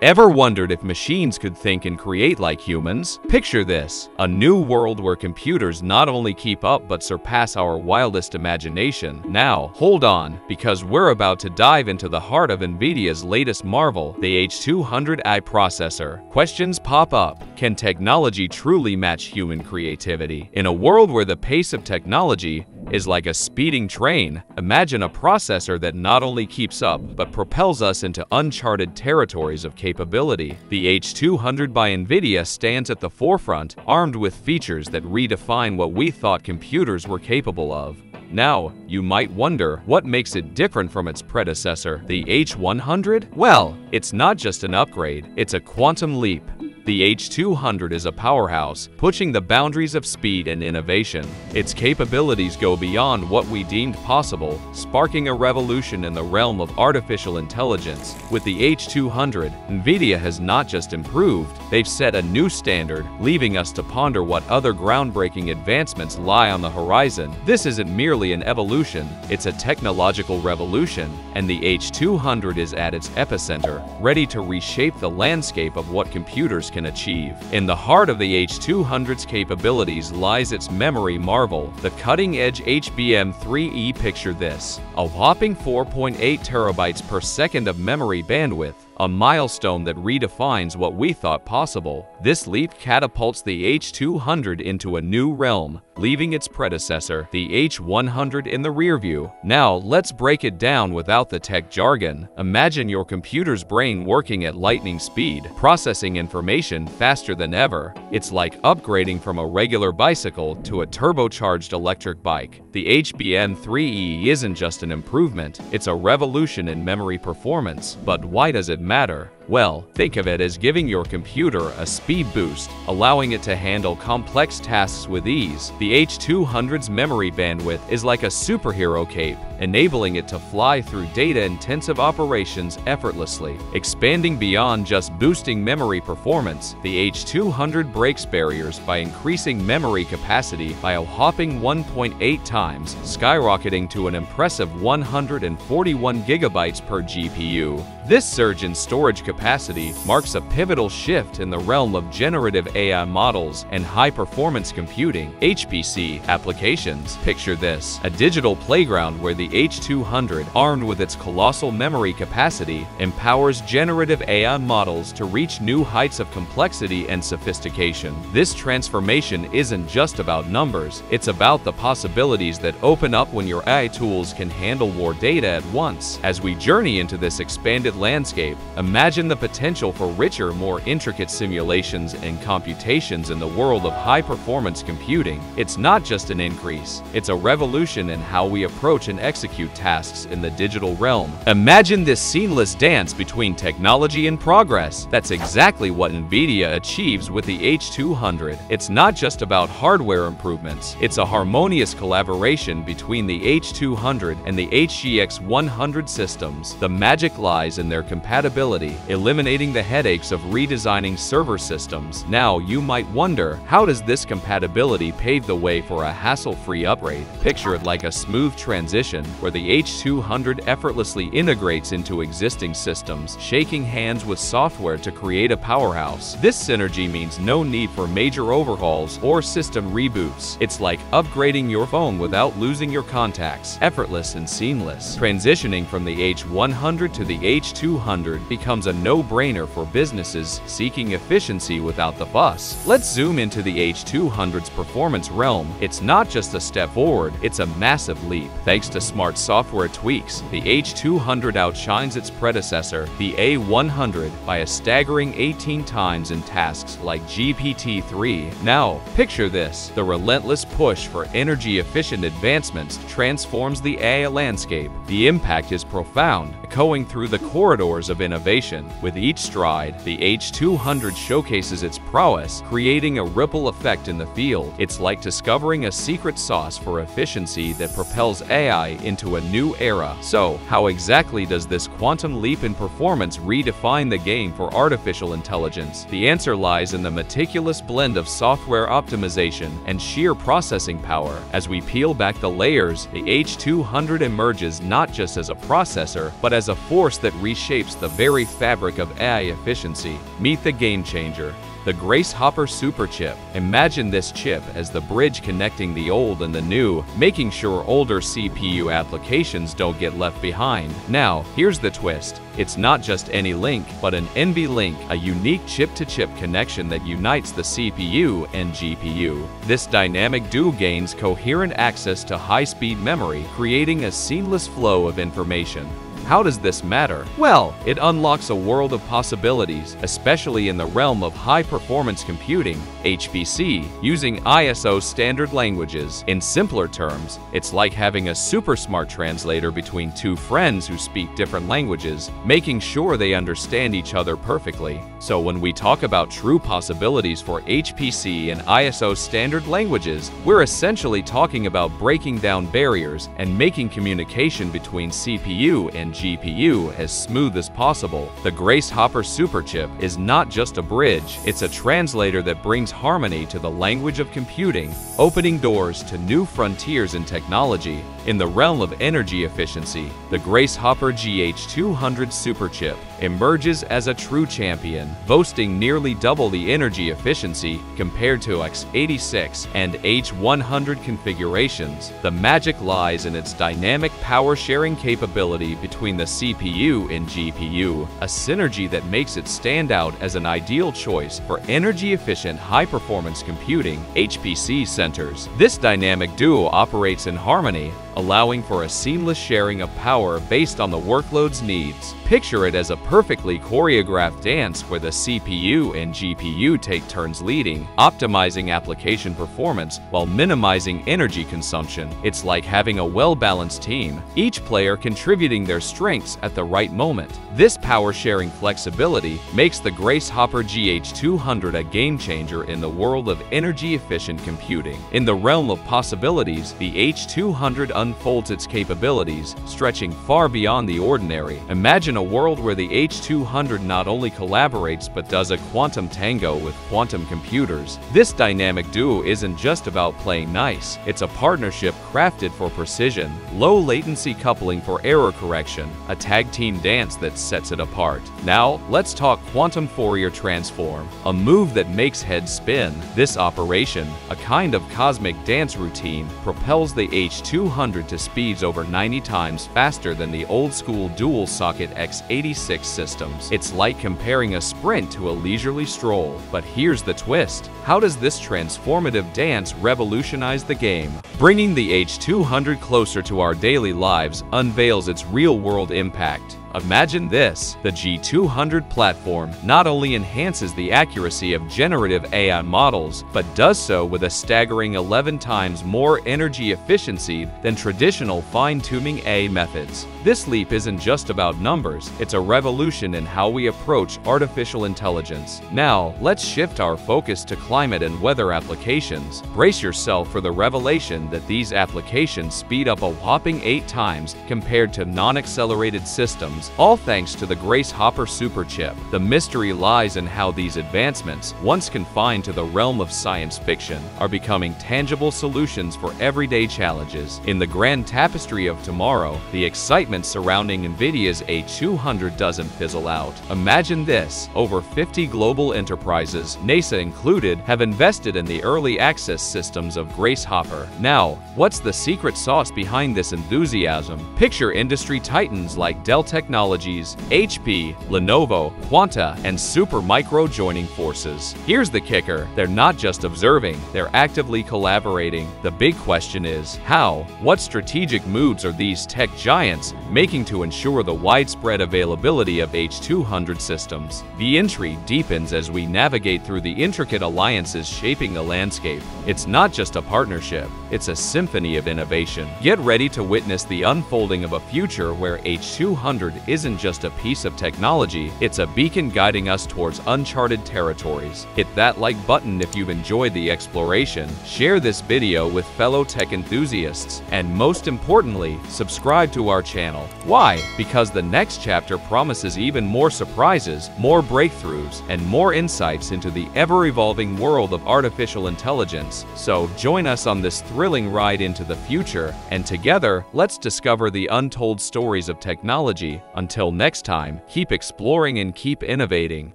Ever wondered if machines could think and create like humans? Picture this, a new world where computers not only keep up but surpass our wildest imagination. Now, hold on, because we're about to dive into the heart of NVIDIA's latest marvel, the H200i processor. Questions pop up. Can technology truly match human creativity? In a world where the pace of technology is like a speeding train. Imagine a processor that not only keeps up, but propels us into uncharted territories of capability. The H200 by NVIDIA stands at the forefront, armed with features that redefine what we thought computers were capable of. Now, you might wonder, what makes it different from its predecessor, the H100? Well, it's not just an upgrade, it's a quantum leap. The H200 is a powerhouse, pushing the boundaries of speed and innovation. Its capabilities go beyond what we deemed possible, sparking a revolution in the realm of artificial intelligence. With the H200, NVIDIA has not just improved, they've set a new standard, leaving us to ponder what other groundbreaking advancements lie on the horizon. This isn't merely an evolution, it's a technological revolution, and the H200 is at its epicenter, ready to reshape the landscape of what computers can can achieve. In the heart of the H200's capabilities lies its memory marvel, the cutting-edge HBM3E Picture this, a whopping 4.8 terabytes per second of memory bandwidth, a milestone that redefines what we thought possible. This leap catapults the H200 into a new realm, leaving its predecessor, the H100 in the rearview. Now, let's break it down without the tech jargon. Imagine your computer's brain working at lightning speed, processing information faster than ever. It's like upgrading from a regular bicycle to a turbocharged electric bike. The HBM3E isn't just an improvement, it's a revolution in memory performance. But why does it matter? Well, think of it as giving your computer a speed boost, allowing it to handle complex tasks with ease. The H200's memory bandwidth is like a superhero cape, enabling it to fly through data-intensive operations effortlessly. Expanding beyond just boosting memory performance, the H200 breaks barriers by increasing memory capacity by a whopping 1.8 times, skyrocketing to an impressive 141 gigabytes per GPU. This surge in storage capacity marks a pivotal shift in the realm of generative AI models and high-performance computing HPC applications. Picture this, a digital playground where the H200, armed with its colossal memory capacity, empowers generative AI models to reach new heights of complexity and sophistication. This transformation isn't just about numbers, it's about the possibilities that open up when your AI tools can handle more data at once. As we journey into this expanded landscape, imagine the potential for richer, more intricate simulations and computations in the world of high-performance computing. It's not just an increase, it's a revolution in how we approach and execute tasks in the digital realm. Imagine this seamless dance between technology and progress. That's exactly what NVIDIA achieves with the H200. It's not just about hardware improvements, it's a harmonious collaboration between the H200 and the HGX 100 systems. The magic lies in their compatibility, eliminating the headaches of redesigning server systems. Now, you might wonder, how does this compatibility pave the way for a hassle-free upgrade? Picture it like a smooth transition where the H200 effortlessly integrates into existing systems, shaking hands with software to create a powerhouse. This synergy means no need for major overhauls or system reboots. It's like upgrading your phone without losing your contacts, effortless and seamless. Transitioning from the H100 to the H200 200 becomes a no-brainer for businesses seeking efficiency without the fuss. Let's zoom into the H200's performance realm. It's not just a step forward, it's a massive leap. Thanks to smart software tweaks, the H200 outshines its predecessor, the A100, by a staggering 18 times in tasks like GPT-3. Now, picture this, the relentless push for energy-efficient advancements transforms the AI landscape. The impact is profound, echoing through the corridors of innovation. With each stride, the H200 showcases its prowess, creating a ripple effect in the field. It's like discovering a secret sauce for efficiency that propels AI into a new era. So, how exactly does this quantum leap in performance redefine the game for artificial intelligence? The answer lies in the meticulous blend of software optimization and sheer processing power. As we peel back the layers, the H200 emerges not just as a processor, but as a force that reshapes the very fabric fabric of AI efficiency. Meet the game changer, the Grace Hopper Superchip. Imagine this chip as the bridge connecting the old and the new, making sure older CPU applications don't get left behind. Now, here's the twist. It's not just any link, but an NVLink, a unique chip-to-chip -chip connection that unites the CPU and GPU. This dynamic duo gains coherent access to high-speed memory, creating a seamless flow of information. How does this matter? Well, it unlocks a world of possibilities, especially in the realm of high-performance computing, HPC, using ISO standard languages. In simpler terms, it's like having a super smart translator between two friends who speak different languages, making sure they understand each other perfectly. So when we talk about true possibilities for HPC and ISO standard languages, we're essentially talking about breaking down barriers and making communication between CPU and GPU as smooth as possible. The Grace Hopper Superchip is not just a bridge, it's a translator that brings harmony to the language of computing, opening doors to new frontiers in technology. In the realm of energy efficiency, the Grace Hopper GH200 Superchip emerges as a true champion, boasting nearly double the energy efficiency compared to x86 and H100 configurations. The magic lies in its dynamic power sharing capability between the CPU and GPU, a synergy that makes it stand out as an ideal choice for energy-efficient high-performance computing HPC centers. This dynamic duo operates in harmony, allowing for a seamless sharing of power based on the workload's needs. Picture it as a perfectly choreographed dance where the CPU and GPU take turns leading, optimizing application performance while minimizing energy consumption. It's like having a well-balanced team, each player contributing their strengths at the right moment. This power-sharing flexibility makes the Grace Hopper GH200 a game-changer in the world of energy-efficient computing. In the realm of possibilities, the H200 unfolds its capabilities, stretching far beyond the ordinary. Imagine a world where the H200 not only collaborates but does a quantum tango with quantum computers. This dynamic duo isn't just about playing nice, it's a partnership crafted for precision, low latency coupling for error correction, a tag team dance that sets it apart. Now, let's talk Quantum Fourier Transform, a move that makes heads spin. This operation, a kind of cosmic dance routine, propels the H200 to speeds over 90 times faster than the old school dual socket x86 systems. It's like comparing a sprint to a leisurely stroll. But here's the twist. How does this transformative dance revolutionize the game? Bringing the H200 closer to our daily lives unveils its real-world impact. Imagine this, the G200 platform not only enhances the accuracy of generative AI models, but does so with a staggering 11 times more energy efficiency than traditional fine-tuning AI methods. This leap isn't just about numbers, it's a revolution in how we approach artificial intelligence. Now, let's shift our focus to climate and weather applications. Brace yourself for the revelation that these applications speed up a whopping 8 times compared to non-accelerated systems, all thanks to the Grace Hopper Superchip. The mystery lies in how these advancements, once confined to the realm of science fiction, are becoming tangible solutions for everyday challenges. In the grand tapestry of tomorrow, the excitement surrounding NVIDIA's H200 doesn't fizzle out. Imagine this, over 50 global enterprises, NASA included, have invested in the early access systems of Grace Hopper. Now, what's the secret sauce behind this enthusiasm? Picture industry titans like Dell Technologies, HP, Lenovo, Quanta, and Supermicro joining forces. Here's the kicker, they're not just observing, they're actively collaborating. The big question is, how? What strategic moves are these tech giants making to ensure the widespread availability of H200 systems. The intrigue deepens as we navigate through the intricate alliances shaping the landscape. It's not just a partnership, it's a symphony of innovation. Get ready to witness the unfolding of a future where H200 isn't just a piece of technology, it's a beacon guiding us towards uncharted territories. Hit that like button if you've enjoyed the exploration, share this video with fellow tech enthusiasts, and most importantly, subscribe to our channel. Why? Because the next chapter promises even more surprises, more breakthroughs, and more insights into the ever-evolving world of artificial intelligence. So join us on this thrilling ride into the future, and together, let's discover the untold stories of technology Until next time, keep exploring and keep innovating.